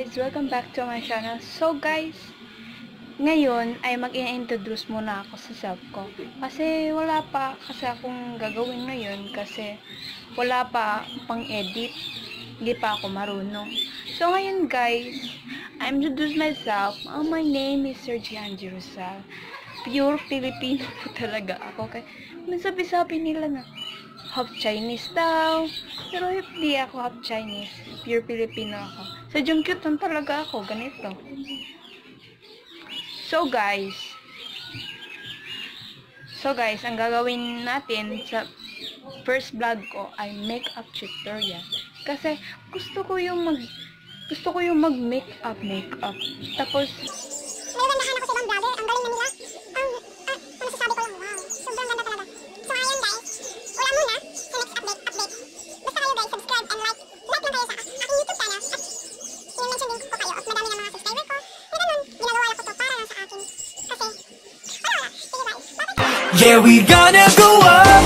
guys! Welcome back to my channel. So guys, ngayon ay mag-introduce muna ako sa self ko. Kasi wala pa kasi akong gagawin ngayon kasi wala pa pang edit. Hindi pa ako marunong. So ngayon guys, I introduce myself. Oh, my name is Sergian Jerusal. Pure Filipino po talaga ako. Kaya sabi-sabi nila na half Chinese daw. Pero hindi ako half Chinese. Pure Filipino ako. Sa Jungkyut lang talaga ako. Ganito. So guys. So guys, ang gagawin natin sa first vlog ko ay makeup tutorial. Kasi gusto ko yung mag gusto ko yung mag makeup. Tapos Nagaganda ako sa ibang vlogger. Ang galing na nila. Yeah, we gonna go up.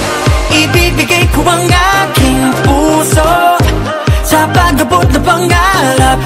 Ibibigay ko ang aking puso Sa pag-abot na pangarap